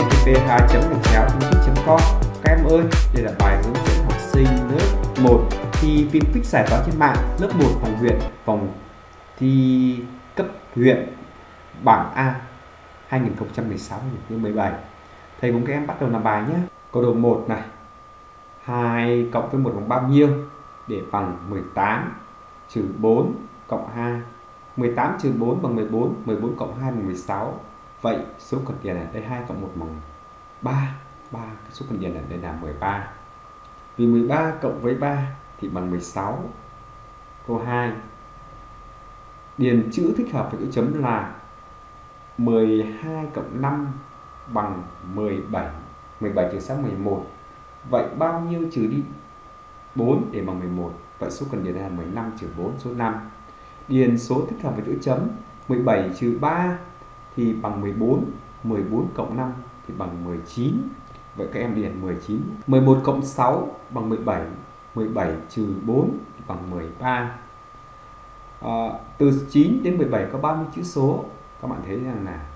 http 2 chéo com Các em ơi, đây là bài hướng dẫn học sinh lớp 1 thi Vinfix giải toán trên mạng lớp 1 phòng huyện phòng thi cấp huyện bảng A 2016-2017 Thầy cùng các em bắt đầu làm bài nhé. Câu đầu 1 này 2 cộng với 1 bằng bao nhiêu? Để bằng 18 trừ 4 cộng 2 18 trừ 4 bằng 14 14 cộng 2 bằng 16 Vậy số cần tiền ở đây 2 cộng 1 bằng 3 3 cái số cần tiền ở đây là 13 Vì 13 cộng với 3 thì bằng 16 Câu 2 Điền chữ thích hợp với chữ chấm là 12 cộng 5 bằng 17 17 trừ 6 11 Vậy bao nhiêu trừ đi? 4 để bằng 11 Vậy số cần điền là 15 trừ 4 số 5 Điền số thích hợp với chữ chấm 17 trừ 3 thì bằng 14 14 cộng 5 thì bằng 19 Vậy các em điền 19 11 cộng 6 bằng 17 17 trừ 4 thì bằng 13 à, Từ 9 đến 17 có bao nhiêu chữ số? Các bạn thấy rằng là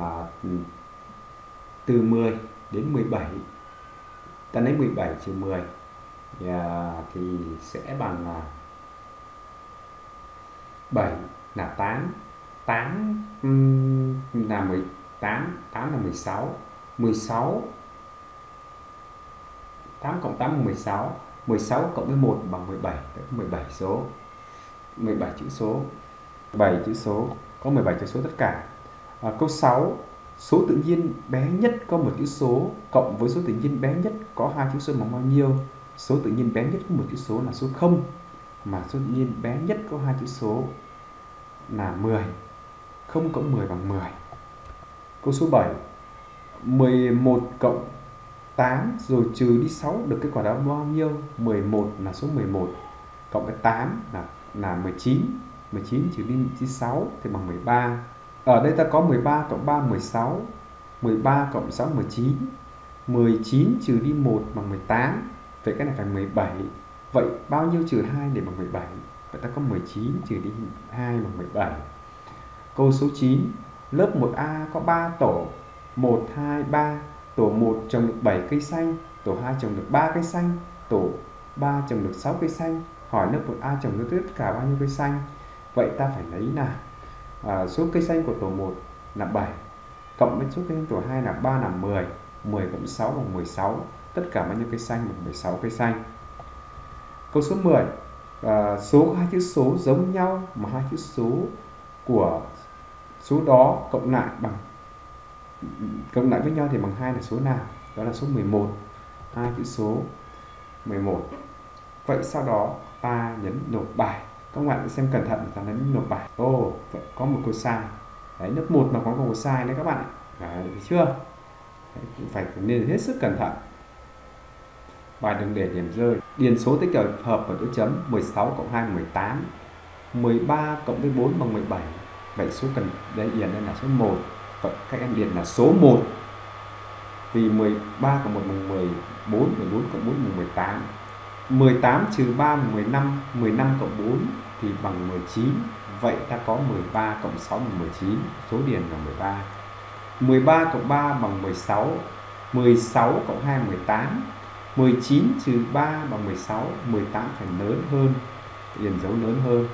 à, từ 10 đến 17 ta lấy 17 trừ 10 thì, à, thì sẽ bằng là 7 là 8 8 là 18 8 là 16 16 8 cộng 8 là 16 16 cộng với 1 bằng 17 Đấy, 17 số 17 chữ số 7 chữ số có 17 chữ số tất cả. À, câu 6 số tự nhiên bé nhất có một chữ số cộng với số tự nhiên bé nhất có hai chữ số bằng bao nhiêu? Số tự nhiên bé nhất có một chữ số là số 0 mà số tự nhiên bé nhất có hai chữ số là 10 0 cộng 10 bằng 10 câu số 7 11 cộng 8 rồi trừ đi 6 được kết quả đó bao nhiêu? 11 là số 11 cộng với 8 là là 19 19 trừ đi 6 thì bằng 13 ở đây ta có 13 cộng 3 16 13 cộng 6 19 19 trừ đi 1 bằng 18 Vậy cái này phải 17 Vậy bao nhiêu trừ 2 để bằng 17 Vậy ta có 19 trừ đi 2 bằng 17 Câu số 9 Lớp 1A có 3 tổ 1, 2, 3 Tổ 1 trồng được 7 cây xanh Tổ 2 trồng được 3 cây xanh Tổ 3 trồng được 6 cây xanh. Hỏi lớp 1A trồng được tất cả bao nhiêu cây xanh? Vậy ta phải lấy là à, Số cây xanh của tổ 1 là 7 Cộng với số cây xanh tổ 2 là 3 là 10 10 cộng 6 bằng 16 Tất cả bao nhiêu cây xanh bằng 16 cây xanh? Câu số 10 à, Số hai chữ số giống nhau Mà hai chữ số của số đó cộng lại bằng cộng lại với nhau thì bằng hai là số nào? Đó là số 11 hai chữ số 11 vậy sau đó ta nhấn nộp bài. Các bạn xem cẩn thận ta nhấn nộp bài. Ô oh, vậy có một câu sai. Đấy lớp 1 mà có câu sai đấy các bạn đấy, chưa? Đấy, phải nên hết sức cẩn thận. Bài đừng để điểm rơi. Điền số tích hợp hợp vào chỗ chấm 16 cộng 2 18 13 cộng với 4 bằng 17 vậy số cần đây điền đây là số 1 vậy các em điền là số 1 vì 13 cộng 1 bằng 14 14 cộng 4 bằng 18 18 trừ 3 bằng 15 15 cộng 4 thì bằng 19 vậy ta có 13 cộng 6 bằng 19 số điền là 13 13 cộng 3 bằng 16 16 cộng 2 bằng 18 19 trừ 3 bằng 16 18 phải lớn hơn, điền dấu lớn hơn.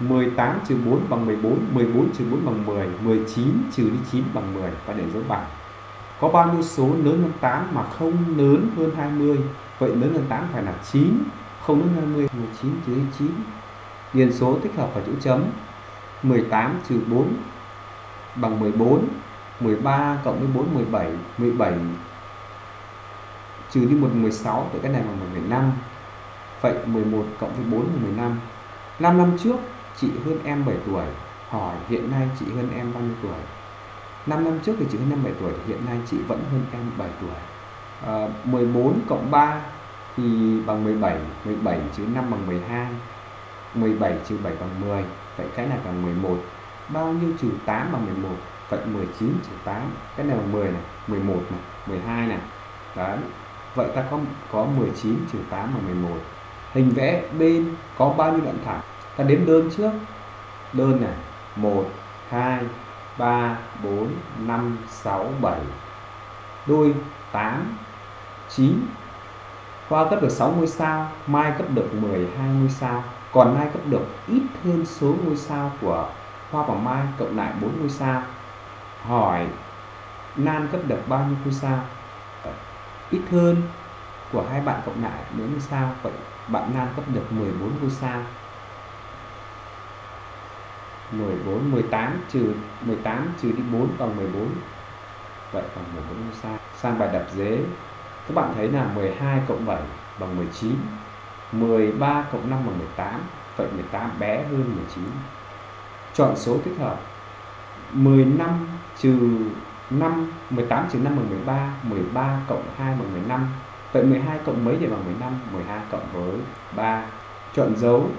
18 trừ 4 bằng 14 14 trừ 4 bằng 10 19 trừ đi 9 bằng 10 và để dấu bằng có bao nhiêu số lớn hơn 8 mà không lớn hơn 20 vậy lớn hơn 8 phải là 9 không lớn hơn 20 19 trừ đi 9 điền số tích hợp vào chỗ chấm. 18 trừ 4 bằng 14 13 cộng với 4 17 17 trừ đi 1 16 thì cái này bằng 15 vậy 11 cộng với 4 là 15 5 năm trước chị hơn em 7 tuổi hỏi hiện nay chị hơn em bao nhiêu tuổi? 5 năm trước thì chị hơn em 7 tuổi hiện nay chị vẫn hơn em 7 tuổi. Ờ, à, 14 cộng 3 thì bằng 17 17 chứ 5 bằng 12 17 trừ 7 bằng 10 vậy cái này bằng 11 bao nhiêu trừ 8 bằng 11 vậy 19 trừ 8 cái này bằng 10 này 11 này 12 này. Đấy vậy ta có có 19 trừ 8 bằng 11 hình vẽ bên có bao nhiêu đoạn thẳng? Ta đếm đơn trước. Đơn này 1 2 3 4 5 6 7 đôi 8 9 Hoa cấp được 60 sao, Mai cấp được 12 ngôi sao. Còn Mai cấp được ít hơn số ngôi sao của Hoa và Mai, cộng lại 4 ngôi sao. Hỏi Nan cấp được bao nhiêu ngôi sao? Ít hơn của hai bạn cộng lại 4 ngôi sao, vậy bạn Nan cấp được 14 ngôi sao. 14 18 trừ 18 trừ đi 4 bằng 14 vậy bằng 14 ngôi sao sang bài đập dế. Các bạn thấy là 12 cộng 7 bằng 19 13 cộng 5 bằng 18 vậy 18 bé hơn 19 chọn số thích hợp. 15 trừ 5 18 trừ 5 bằng 13 13 cộng 2 bằng 15 Vậy 12 cộng mấy để bằng 15 12 cộng với 3 Chọn dấu.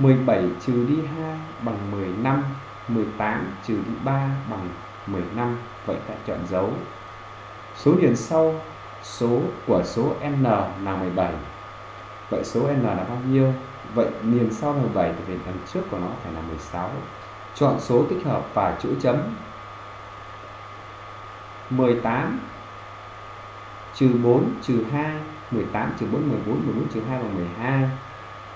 17 trừ đi 2 bằng 15 18 trừ đi 3 bằng 15 Vậy ta chọn dấu. Số liền sau, số của số n là 17 Vậy số n là bao nhiêu? Vậy liền sau 17 thì đằng trước của nó phải là 16 Chọn số tích hợp và chữ chấm. 18 trừ 4 trừ 2 18 trừ 4 14 14 trừ 2 bằng 12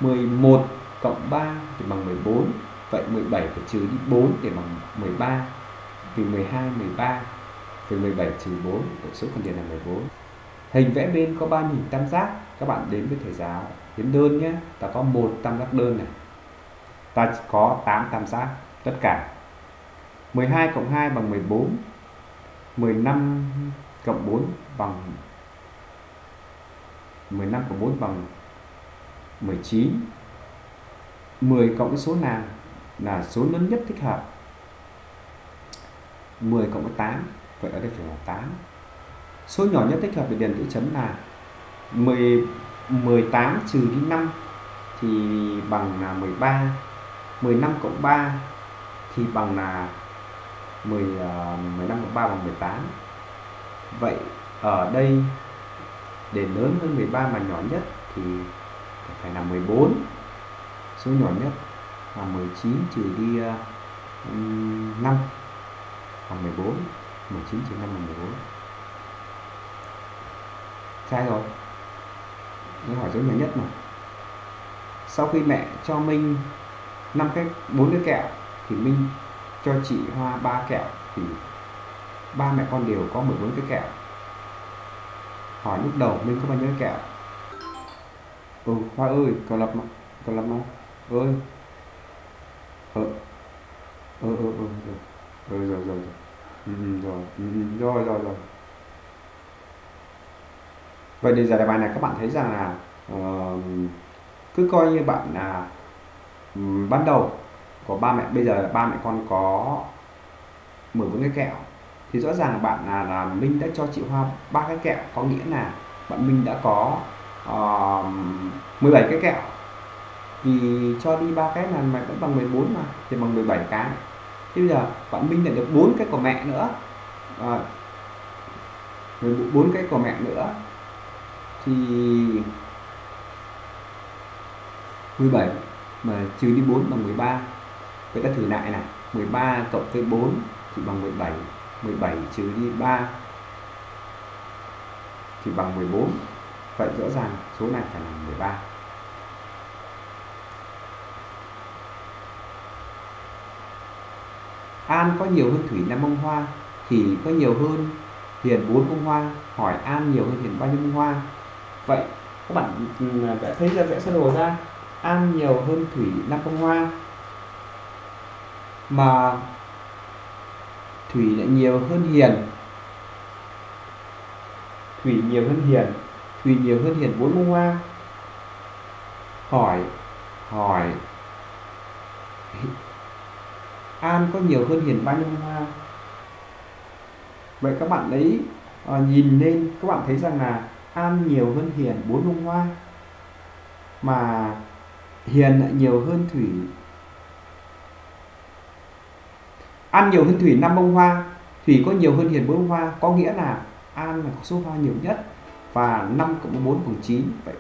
11 cộng 3 thì bằng 14 vậy 17 phải trừ đi 4 để bằng 13 vì 12 13 vì 17 trừ 4 vậy số còn tiền là 14 hình vẽ bên có 3 hình tam giác. Các bạn đến với thầy giáo. Đến đơn nhé. Ta có một tam giác đơn này. Ta có 8 tam giác, tất cả. 12 cộng 2 bằng 14 15 cộng 4 bằng 15 cộng 4 bằng 19 10 cộng với số nào là số lớn nhất thích hợp? 10 cộng với 8 vậy ở đây phải là 8 số nhỏ nhất thích hợp để điền chữ chấm là 10 18 trừ đi 5 thì bằng là 13 15 cộng 3 thì bằng là 10 15 ờ, cộng 3 bằng 18 vậy ở đây để lớn hơn 13 mà nhỏ nhất thì phải là 14 số nhỏ nhất là 19 trừ đi ờ, uh, 5 bằng 14 19 trừ 5 bằng 14 sai rồi. Nó hỏi số nhỏ nhất mà. Sau khi mẹ cho Minh 5 cái 4 cái kẹo thì Minh cho chị Hoa 3 kẹo thì ba mẹ con đều có 14 cái kẹo. Hỏi lúc đầu Minh có bao nhiêu cái kẹo? Ừ Hoa ơi cậu lập mà cậu lập mà ơi ờ, ờ ờ ờ, rồi rồi rồi ừ, ừ, rồi ừ, rồi. Ừ, rồi rồi rồi. Vậy thì giải bài này các bạn thấy rằng là uh, cứ coi như bạn là um, ban đầu của ba mẹ bây giờ ba mẹ con có 14 cái kẹo thì rõ ràng bạn là, là Minh đã cho chị Hoa ba cái kẹo có nghĩa là bạn Minh đã có ờ, uh, 17 cái kẹo thì cho đi ba cái là mày vẫn bằng 14 mà thì bằng 17 cái. Thế bây giờ bạn Minh nhận được bốn cái của mẹ nữa. Ờ, à, 4 cái của mẹ nữa. Thì 17 mà trừ đi 4 bằng 13 Vậy ta thử lại này 13 cộng với 4 thì bằng 17 17 trừ đi 3 thì bằng 14 Vậy rõ ràng số này phải là 13 An có nhiều hơn Thủy năm bông hoa thì có nhiều hơn Hiền bốn bông hoa, hỏi An nhiều hơn Hiền bao nhiêu bông hoa. Vậy các bạn ừ, vẽ thấy ra vẽ sơ đồ ra. An nhiều hơn Thủy năm bông hoa. Mà Thủy lại nhiều hơn Hiền. Thủy nhiều hơn Hiền. Thủy nhiều hơn Hiền bốn bông hoa. Hỏi hỏi An có nhiều hơn Hiền bao nhiêu bông hoa vậy các bạn ấy à, nhìn lên các bạn thấy rằng là An nhiều hơn Hiền bốn bông hoa mà Hiền lại nhiều hơn Thủy. An nhiều hơn Thủy năm bông hoa Thủy có nhiều hơn Hiền bốn bông hoa có nghĩa là An là có số hoa nhiều nhất và 5 cộng 4 bằng 9 vậy